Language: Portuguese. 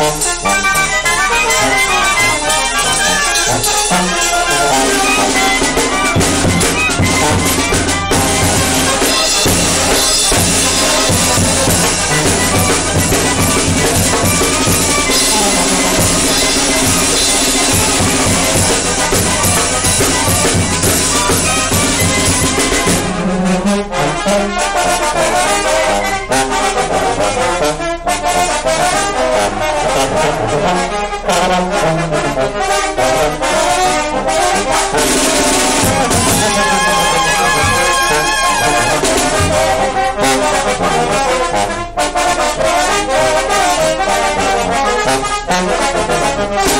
left. Música